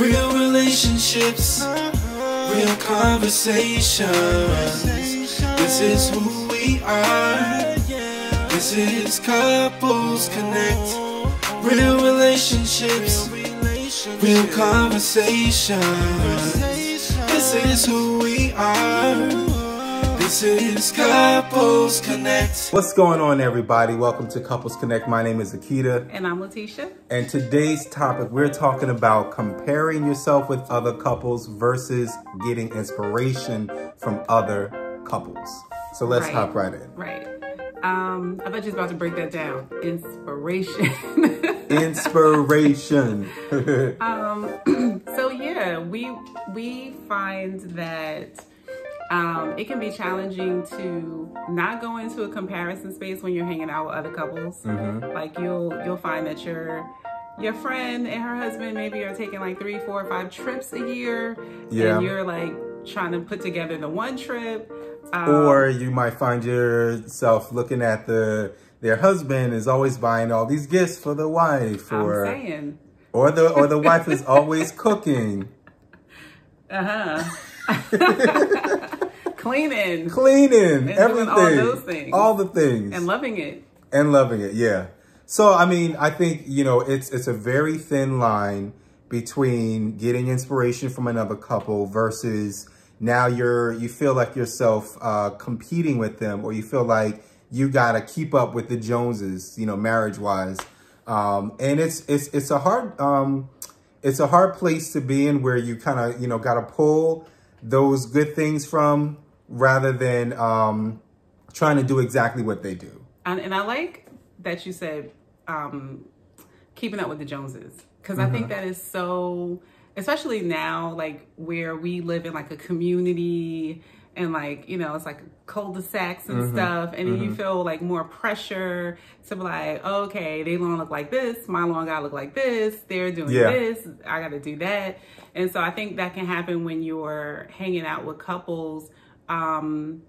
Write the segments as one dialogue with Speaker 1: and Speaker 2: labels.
Speaker 1: Real relationships, real conversations. This is who we are. This is Couples Connect. Real relationships, real conversations. This is who we are. This is Couples Connect.
Speaker 2: What's going on, everybody? Welcome to Couples Connect. My name is Akita.
Speaker 3: And I'm Letitia.
Speaker 2: And today's topic, we're talking about comparing yourself with other couples versus getting inspiration from other couples. So let's
Speaker 3: Right.
Speaker 2: hop right in.
Speaker 3: Right. Um, I thought you was about to break that down. Inspiration.
Speaker 2: Inspiration.
Speaker 3: um, so yeah, we we find that um, it can be challenging to not go into a comparison space when you're hanging out with other couples.
Speaker 2: Mhm.
Speaker 3: Like you'll you'll find that your your friend and her husband maybe are taking like three, four, or five trips a year,
Speaker 2: Yeah.
Speaker 3: and you're like trying to put together the one trip. Um,
Speaker 2: or you might find yourself looking at the their husband is always buying all these gifts for the wife
Speaker 3: I'm
Speaker 2: or
Speaker 3: saying,
Speaker 2: or the or the wife is always cooking.
Speaker 3: uh huh. Cleaning
Speaker 2: cleaning,
Speaker 3: doing
Speaker 2: everything,
Speaker 3: all those things.
Speaker 2: all the things,
Speaker 3: and loving it.
Speaker 2: and loving it. Yeah. So I mean, I think you know it's it's a very thin line between getting inspiration from another couple versus now you're you feel like yourself uh, competing with them, or you feel like you gotta keep up with the Joneses, you know, marriage wise. Um, and it's it's it's a hard um, it's a hard place to be in where you kind of you know gotta pull those good things from rather than um, trying to do exactly what they do.
Speaker 3: And, and I like that you said um, keeping up with the Joneses because I think that is so, especially now, like where we live in like a community and like you know it's like cul-de-sacs and stuff, and then you feel like more pressure to be like, okay, they lawn look like this, my lawn gotta look like this, they're doing
Speaker 2: Yeah.
Speaker 3: this, I gotta do that, and so I think that can happen when you're hanging out with couples. Um,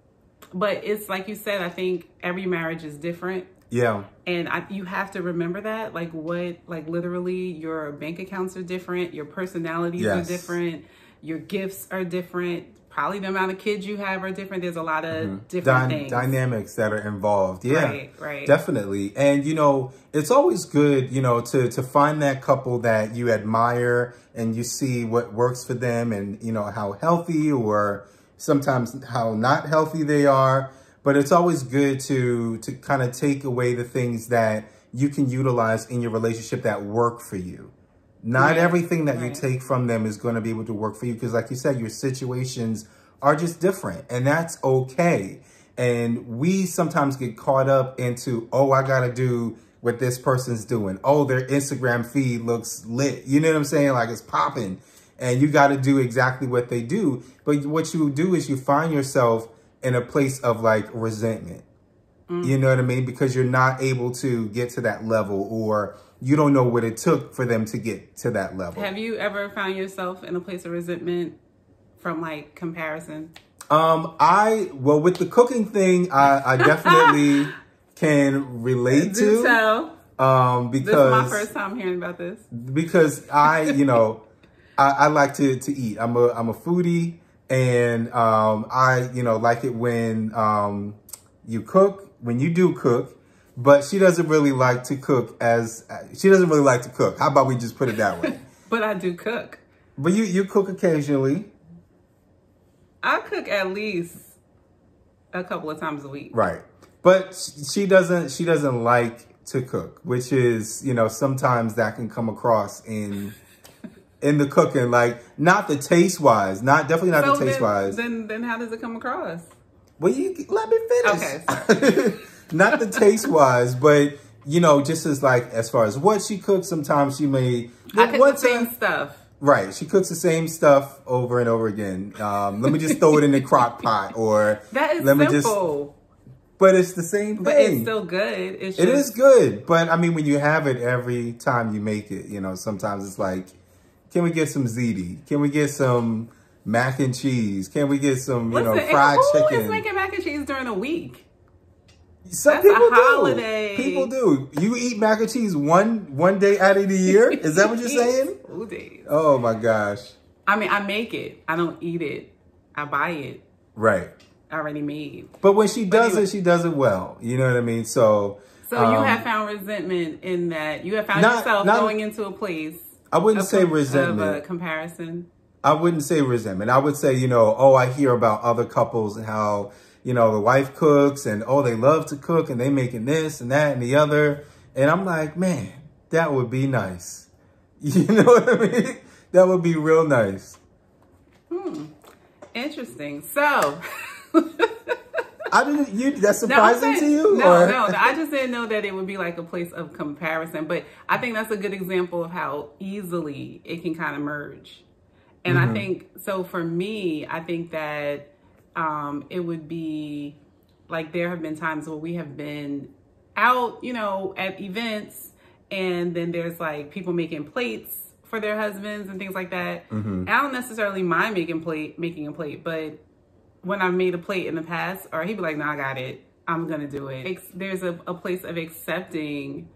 Speaker 3: but it's like you said, I think every marriage is different.
Speaker 2: Yeah.
Speaker 3: And I, you have to remember that, like what, like literally, your bank accounts are different, your personalities
Speaker 2: Yes.
Speaker 3: are different, your gifts are different, probably the amount of kids you have are different. There's a lot of mm-hmm. different
Speaker 2: Dy-
Speaker 3: things.
Speaker 2: dynamics that are involved. Yeah,
Speaker 3: Right, right.
Speaker 2: definitely. And you know, it's always good, you know, to to find that couple that you admire and you see what works for them, and you know how healthy or sometimes how not healthy they are. But it's always good to to kind of take away the things that you can utilize in your relationship that work for you. Not
Speaker 3: Right,
Speaker 2: everything that you take from them is going to be able to work for you because, like you said, your situations are just different, and that's okay. And we sometimes get caught up into, oh, I got to do what this person's doing. Oh, their Instagram feed looks lit. You know what I'm saying? Like it's popping. And you got to do exactly what they do. But what you do is you find yourself in a place of like resentment. You mm. know what I mean? Because you're not able to get to that level or you don't know what it took for them to get to that level.
Speaker 3: have you ever found yourself in a place of resentment from like comparison?
Speaker 2: Um, I, well, with the cooking thing, I, I definitely can relate
Speaker 3: Do
Speaker 2: to.
Speaker 3: tell.
Speaker 2: Um,
Speaker 3: This is my first time hearing about this.
Speaker 2: because I, you know, I, I like to, to eat. I'm a, I'm a foodie and, um, I, you know, like it when, um, you cook, when you do cook, but she doesn't really like to cook as, she doesn't really like to cook. How about we just put it that way?
Speaker 3: But I do cook.
Speaker 2: but you, you cook occasionally.
Speaker 3: I cook at least a couple of times a week.
Speaker 2: Right. But she doesn't she doesn't like to cook, which is, you know, sometimes that can come across in in the cooking like not the taste wise, not definitely not
Speaker 3: So
Speaker 2: the taste
Speaker 3: then,
Speaker 2: wise.
Speaker 3: then, then how does it come across?
Speaker 2: well, you let me finish.
Speaker 3: Okay,
Speaker 2: not the taste wise, but you know, just as like as far as what she cooks, sometimes she may
Speaker 3: I cook the same stuff.
Speaker 2: Right, she cooks the same stuff over and over again. Um, let me just throw it in the crock pot, or
Speaker 3: That is
Speaker 2: let me just. But it's the same thing.
Speaker 3: but it's still good. It's
Speaker 2: It is good, but I mean, when you have it every time you make it, you know, sometimes it's like, can we get some ziti? Can we get some mac and cheese? Can we get some, you know,
Speaker 3: Listen,
Speaker 2: fried
Speaker 3: who
Speaker 2: chicken?
Speaker 3: is making mac and cheese during a week?
Speaker 2: Some
Speaker 3: That's
Speaker 2: people
Speaker 3: holiday.
Speaker 2: do. People do. You eat mac and cheese one one day out of the year. Is that what you're saying?
Speaker 3: Two days.
Speaker 2: Oh my gosh.
Speaker 3: I mean, I make it. I don't eat it. I buy it
Speaker 2: Right.
Speaker 3: already made.
Speaker 2: But when she does
Speaker 3: you-
Speaker 2: it, she does it well. You know what I mean? So
Speaker 3: So you
Speaker 2: um,
Speaker 3: have found resentment in that you have found
Speaker 2: Not-
Speaker 3: yourself
Speaker 2: not-
Speaker 3: going into a place
Speaker 2: I wouldn't
Speaker 3: of,
Speaker 2: say resentment.
Speaker 3: of a comparison.
Speaker 2: I wouldn't say resentment. I would say, you know, oh, I hear about other couples and how, you know, the wife cooks and oh, they love to cook and they making this and that and the other. And I'm like, man, that would be nice. You know what I mean? That would be real nice. Hmm.
Speaker 3: Interesting. So.
Speaker 2: I didn't. You that's
Speaker 3: No,
Speaker 2: surprising
Speaker 3: saying-
Speaker 2: to you?
Speaker 3: No, no, no. I just didn't know that it would be like a place of comparison. But I think that's a good example of how easily it can kind of merge. And
Speaker 2: Mm-hmm.
Speaker 3: I think so for me, I think that um, it would be like there have been times where we have been out, you know, at events, and then there's like people making plates for their husbands and things like that.
Speaker 2: Mm-hmm.
Speaker 3: I don't necessarily mind making plate, making a plate, but when I've made a plate in the past, or he'd be like, "No, I got it. I'm gonna do it." There's a, a place of accepting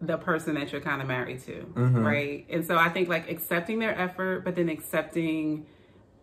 Speaker 3: the person that you're kind of married to, right? And so I think like accepting their effort, but then accepting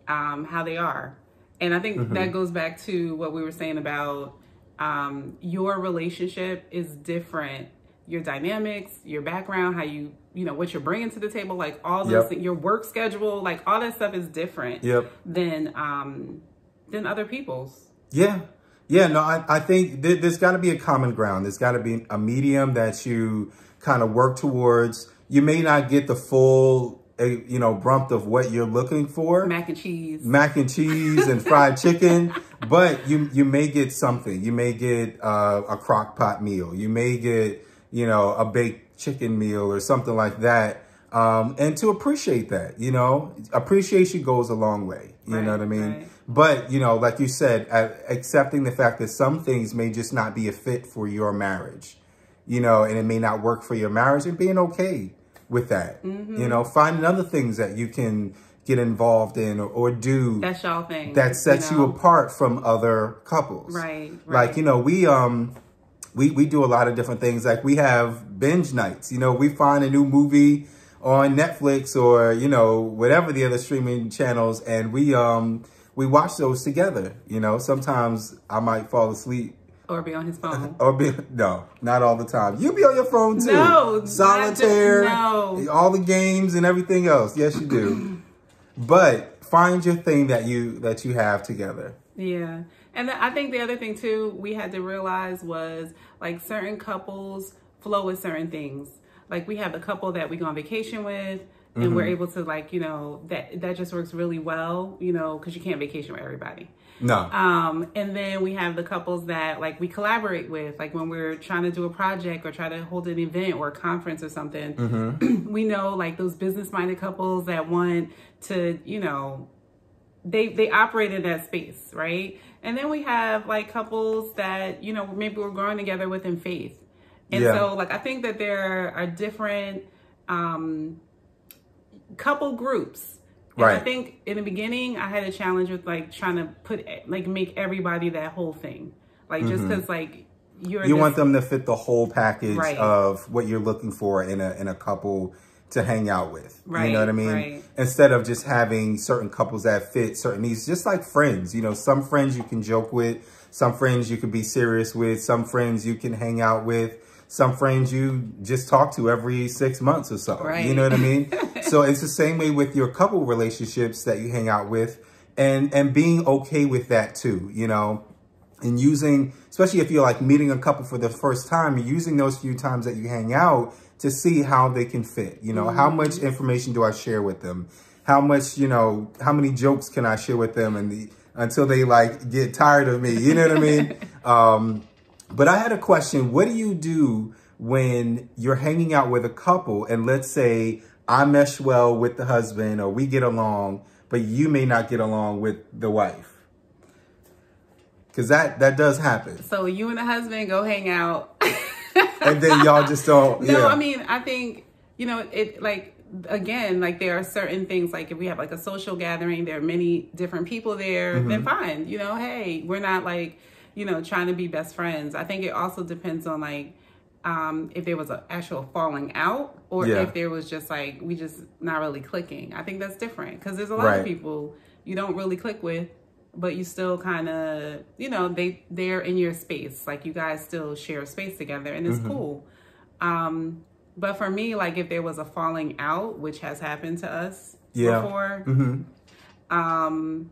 Speaker 3: um, how they are. And I think that goes back to what we were saying about um, your relationship is different. Your dynamics, your background, how you, you know, what you're bringing to the table, like all those
Speaker 2: Yep.
Speaker 3: things, your work schedule, like all that stuff is different
Speaker 2: Yep.
Speaker 3: than um, than other people's.
Speaker 2: Yeah. Yeah, no, I, I think th- there's got to be a common ground. There's got to be a medium that you kind of work towards. You may not get the full, uh, you know, brunt of what you're looking for.
Speaker 3: Mac and cheese.
Speaker 2: mac and cheese and fried chicken, but you you may get something. You may get uh, a crock pot meal. You may get you know a baked chicken meal or something like that. Um, and to appreciate that, you know, appreciation goes a long way. You
Speaker 3: Right,
Speaker 2: know what I mean?
Speaker 3: right.
Speaker 2: But you know, like you said, uh, accepting the fact that some things may just not be a fit for your marriage, you know, and it may not work for your marriage, and being okay with that.
Speaker 3: Mm-hmm.
Speaker 2: You know, finding other things that you can get involved in or, or do
Speaker 3: That's y'all thing.
Speaker 2: that sets you,
Speaker 3: know?
Speaker 2: apart from other couples.
Speaker 3: Right,
Speaker 2: Like, you know, we um we we do a lot of different things. Like we have binge nights. You know, we find a new movie on Netflix or, you know, whatever the other streaming channels and we um we watch those together. You know, sometimes I might fall asleep
Speaker 3: Or be on his phone.
Speaker 2: or be no, not all the time. You be on your phone too.
Speaker 3: No,
Speaker 2: solitaire,
Speaker 3: just- no.
Speaker 2: all the games and everything else. Yes, you do. but find your thing that you that you have together.
Speaker 3: Yeah. And I think the other thing too we had to realize was like certain couples flow with certain things. Like we have a couple that we go on vacation with and we're able to like, you know, that that just works really well, you know, cuz you can't vacation with everybody.
Speaker 2: No.
Speaker 3: Um, and then we have the couples that like we collaborate with, like when we're trying to do a project or try to hold an event or a conference or something. we know like those business minded couples that want to, you know, they they operate in that space, right? And then we have like couples that you know maybe we're growing together within faith, and
Speaker 2: Yeah.
Speaker 3: so like I think that there are different um, couple groups. And I think in the beginning I had a challenge with like trying to put like make everybody that whole thing, like just because like you're
Speaker 2: Mm-hmm. you
Speaker 3: this-
Speaker 2: want them to fit the whole package
Speaker 3: Right.
Speaker 2: of what you're looking for in a in a couple to hang out with.
Speaker 3: Right.
Speaker 2: You know what I mean?
Speaker 3: right.
Speaker 2: Instead of just having certain couples that fit certain needs, just like friends. You know, some friends you can joke with, some friends you can be serious with, some friends you can hang out with, some friends you just talk to every six months or so.
Speaker 3: Right.
Speaker 2: You know what I mean? so it's the same way with your couple relationships that you hang out with and and being okay with that too, you know and using, especially if you're like meeting a couple for the first time, you're using those few times that you hang out to see how they can fit. You know, how much information do I share with them? How much, you know, how many jokes can I share with them and the, until they like get tired of me? You know what I mean? Um, but I had a question. What do you do when you're hanging out with a couple and let's say I mesh well with the husband or we get along, but you may not get along with the wife? Cause that, that does happen.
Speaker 3: so you and the husband go hang out.
Speaker 2: And then y'all just don't,
Speaker 3: No,
Speaker 2: yeah.
Speaker 3: I mean, I think, you know, it like, again, like there are certain things, like if we have like a social gathering, there are many different people there,
Speaker 2: Mm-hmm.
Speaker 3: then fine. You know, hey, we're not like, you know, trying to be best friends. I think it also depends on like um, if there was an actual falling out or
Speaker 2: Yeah.
Speaker 3: if there was just like we just not really clicking. I think that's different because there's a lot
Speaker 2: Right.
Speaker 3: of people you don't really click with, but you still kind of you know they they're in your space. Like you guys still share space together, and it's
Speaker 2: Mm-hmm.
Speaker 3: cool. Um, but for me, like if there was a falling out, which has happened to us
Speaker 2: Yeah.
Speaker 3: before,
Speaker 2: hmm
Speaker 3: um,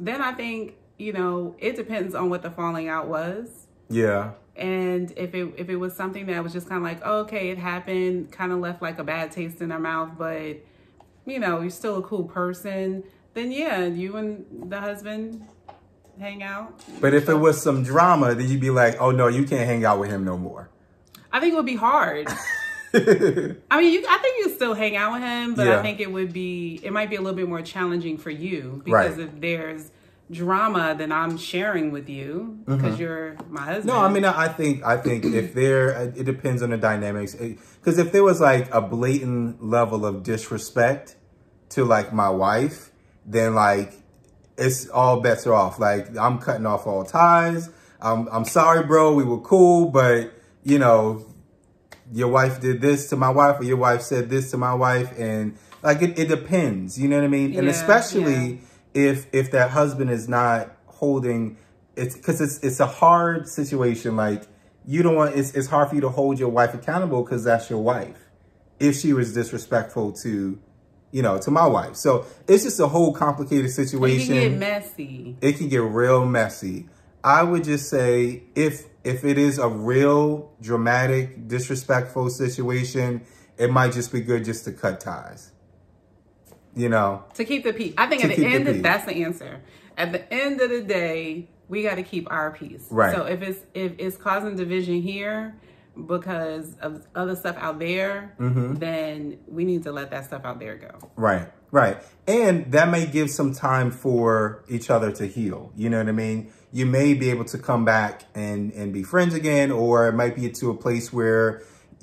Speaker 3: then I think you know it depends on what the falling out was.
Speaker 2: Yeah.
Speaker 3: And if it if it was something that was just kind of like, oh, okay, it happened, kind of left like a bad taste in their mouth, but you know, you're still a cool person, then yeah, you and the husband hang out.
Speaker 2: But if it was some drama, then you'd be like, oh no, you can't hang out with him no more.
Speaker 3: I think it would be hard. I mean, you, I think you still hang out with him, but
Speaker 2: Yeah.
Speaker 3: I think it would be, it might be a little bit more challenging for you because
Speaker 2: Right.
Speaker 3: if there's drama, then I'm sharing with you because you're my husband.
Speaker 2: Mm-hmm. No, I mean, I think I think if there, it depends on the dynamics. Because if there was like a blatant level of disrespect to like my wife, then like it's all bets are off. Like I'm cutting off all ties. I'm I'm sorry, bro. We were cool, but you know, your wife did this to my wife, or your wife said this to my wife, and like it, it depends. You know what I mean? and
Speaker 3: Yeah,
Speaker 2: especially if if that husband is not holding it's because it's it's a hard situation. Like you don't want it's it's hard for you to hold your wife accountable because that's your wife. If she was disrespectful to, you know, to my wife, so it's just a whole complicated situation.
Speaker 3: it can get messy.
Speaker 2: it can get real messy. I would just say if if it is a real dramatic, disrespectful situation, it might just be good just to cut ties. You know,
Speaker 3: To keep the peace. I think at the
Speaker 2: keep the
Speaker 3: end,
Speaker 2: peace.
Speaker 3: that's the answer. At the end of the day, we got to keep our peace.
Speaker 2: Right.
Speaker 3: So if it's if it's causing division here because of other stuff out there,
Speaker 2: Mm-hmm.
Speaker 3: then we need to let that stuff out there go.
Speaker 2: right, right, and that may give some time for each other to heal. You know what I mean? You may be able to come back and and be friends again, or it might be to a place where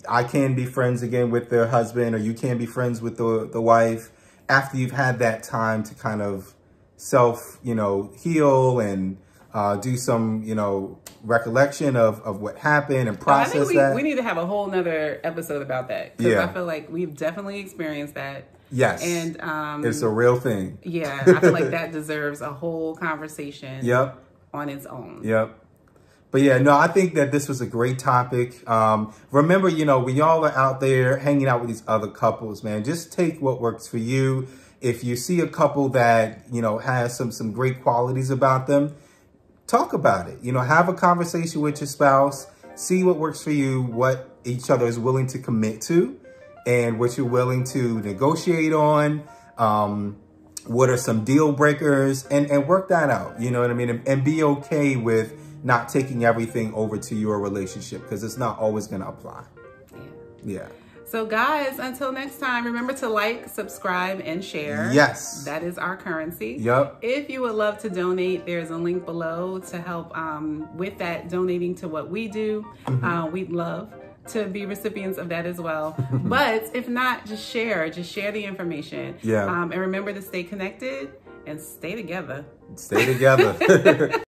Speaker 2: I can be friends again with the husband, or you can be friends with the the wife after you've had that time to kind of self, you know, heal and uh, do some, you know, recollection of, of what happened and process.
Speaker 3: I think we,
Speaker 2: that.
Speaker 3: we need to have a whole nother episode about that because
Speaker 2: Yeah.
Speaker 3: I feel like we've definitely experienced that.
Speaker 2: yes,
Speaker 3: And um,
Speaker 2: it's a real thing.
Speaker 3: yeah, I feel like that deserves a whole conversation
Speaker 2: Yep.
Speaker 3: on its own.
Speaker 2: Yep. But yeah, no, I think that this was a great topic. Um, remember, you know, when y'all are out there hanging out with these other couples, man, just take what works for you. If you see a couple that, you know, has some some great qualities about them, talk about it. You know, have a conversation with your spouse, see what works for you, what each other is willing to commit to, and what you're willing to negotiate on. Um, what are some deal breakers and, and work that out. You know what I mean? And, and be okay with not taking everything over to your relationship because it's not always going to apply.
Speaker 3: Yeah.
Speaker 2: Yeah.
Speaker 3: So, guys, until next time, remember to like, subscribe, and share.
Speaker 2: Yes.
Speaker 3: That is our currency.
Speaker 2: Yep.
Speaker 3: If you would love to donate, there's a link below to help um, with that, donating to what we do.
Speaker 2: Mm-hmm.
Speaker 3: Uh, we'd love to be recipients of that as well. but if not, just share. Just share the information.
Speaker 2: Yeah.
Speaker 3: Um, and remember to stay connected and stay together.
Speaker 2: Stay together.